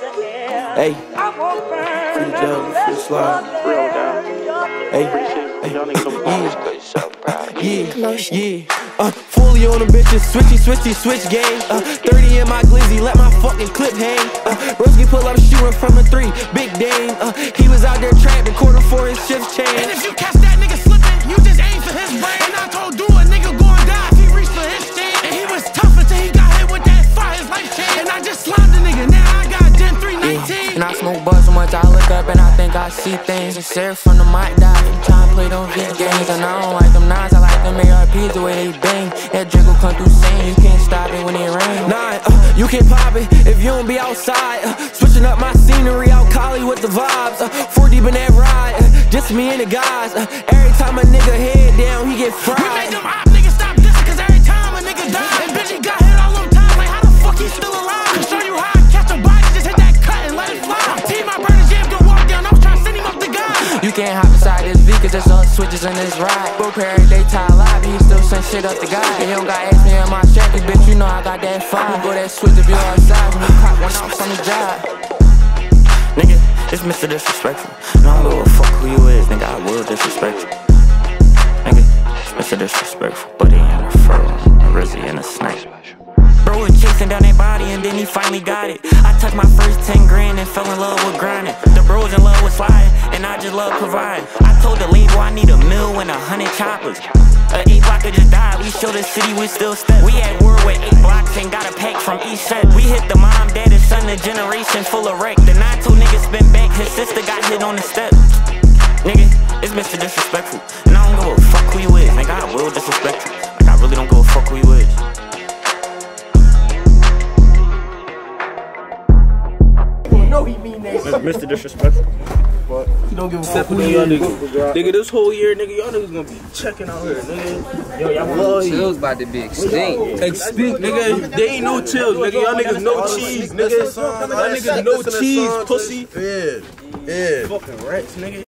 Hey, free jump, free slide. Hey, hey, yeah, yeah, yeah. Uh, fully on them bitches, switchy, switchy, switch gang. Uh, 30 in my glizzy, let my fucking clip hang. Uh, Broski pull up shooting from a three, big Dame. Uh, he was out there trapping, quarter for his shift change. Smoke bud so much I look up and I think I see things. And share from the mic die, I'm trying to play them vid games. And I don't like them nines, I like them ARPs the way they bang. That jiggle come through sane, you can't stop it when it rains. Nah, uh, you can't pop it if you don't be outside. Uh, switching up my scenery out Cali with the vibes. Uh, four deep in that ride, uh, just me and the guys. Uh, every time a nigga head down, he get fried. You can't hop inside this V cause there's all switches in this ride. Bro, Perry, they tie live, he still send shit up the guy. And you don't got ask me in my cause bitch, you know I got that fire. Go that switch if you outside, when you cop one out from the job. Nigga, it's Mr. Disrespectful. And I don't give fuck who you is, nigga, I will disrespect you. Nigga, it's Mr. Disrespectful. Buddy and a fur, a Rizzy and a snake. Bro was chasing down that body and then he finally got it. I touched my first 10 grand and fell in love with grinding. Bros in love with sliding, and I just love providing. I told the label I need a mill and a hundred choppers. A eight blocker just died, we show the city we still step. We at war with eight blocks and got a pack from each set. We hit the mom, dad, and son, the generation full of wreck. The 9 2 nigga spin back, his sister got hit on the step. Nigga, it's Mr. Disrespectful. And I don't give a fuck who you is, nigga, I will disrespect you. Like, I really don't give a fuck who you is. Mr. Disrespectful. But You don't give a fuck for y'all niggas. Nigga, this whole year, nigga, y'all niggas gonna be checking out here, nigga. Yo, y'all love you. Chills about to be extinct. Extinct, nigga. They ain't no chills, nigga. Y'all niggas no cheese, nigga. Y'all niggas no cheese, pussy. Yeah, yeah. Fucking rats, nigga.